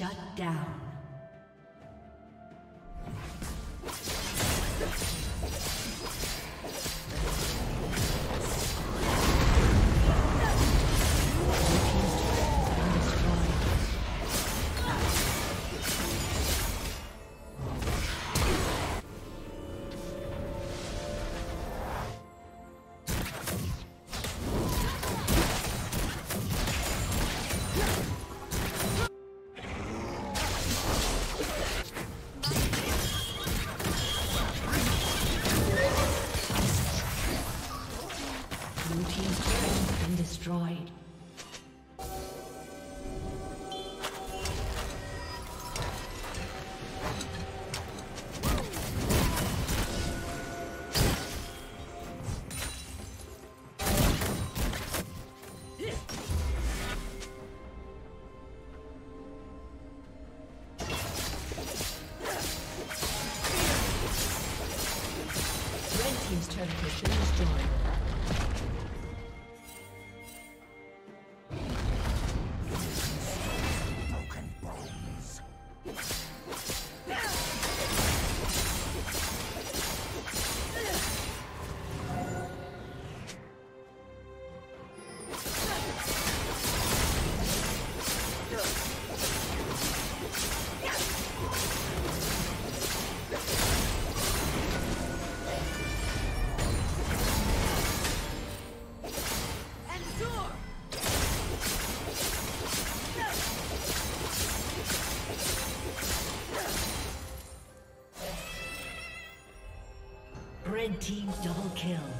Down. Kill.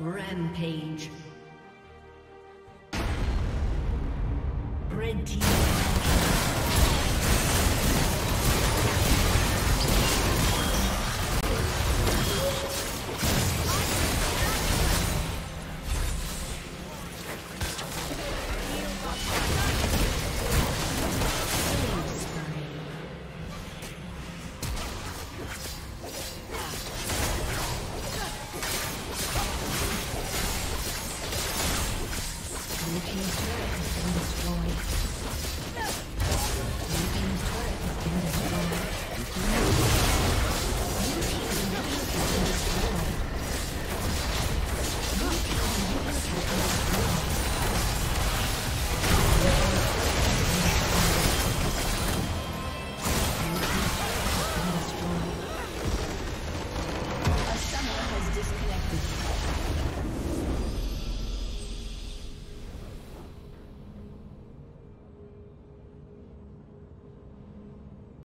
Rampage.